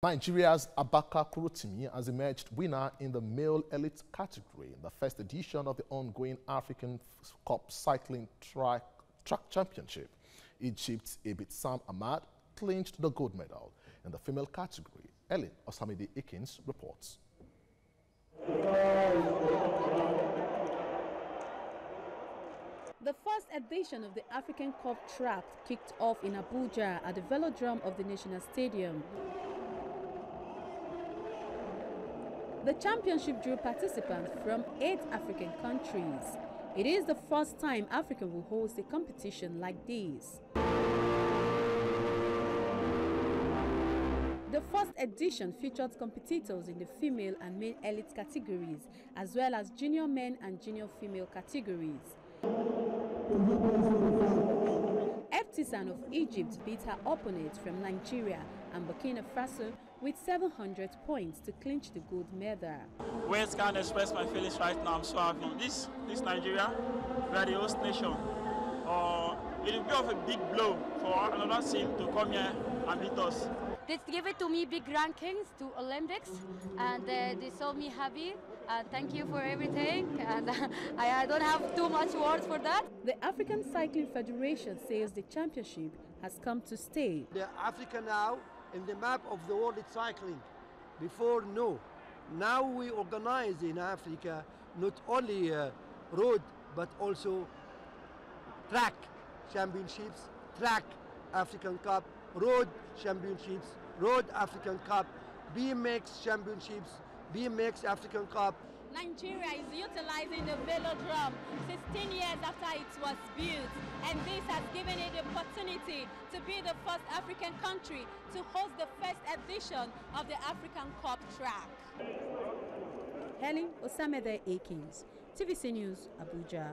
Nigeria's Abaka Kurotimi has emerged winner in the male elite category in the first edition of the ongoing African Cup Cycling Track, track Championship. Egypt's Abid Sam Ahmad clinched the gold medal. In the female category, Ellen Osamide Ekins reports. The first edition of the African Cup track kicked off in Abuja at the Velodrome of the National Stadium. The championship drew participants from eight African countries. It is the first time Africa will host a competition like this. The first edition featured competitors in the female and male elite categories, as well as junior men and junior female categories. Ebtissam of Egypt beat her opponent from Nigeria and Burkina Faso with 700 points to clinch the gold medal. Words can't express my feelings right now. I'm so happy. This, this Nigeria, we are the host nation. Uh, it will be of a big blow for another team to come here and beat us. They give it to me big rankings to Olympics, and uh, they saw me happy. And thank you for everything. And I, I don't have too much words for that. The African Cycling Federation says the championship has come to stay. The Africa now in the map of the world cycling. Before, no. Now we organize in Africa not only uh, road but also track championships, track African Cup, road championships, road African Cup, BMX championships, BMX African Cup. Nigeria is utilizing the velodrome 16 years after it was built and this has given it the opportunity to be the first African country to host the first edition of the African Cup track. Helen Osamede Akins, TVC News, Abuja.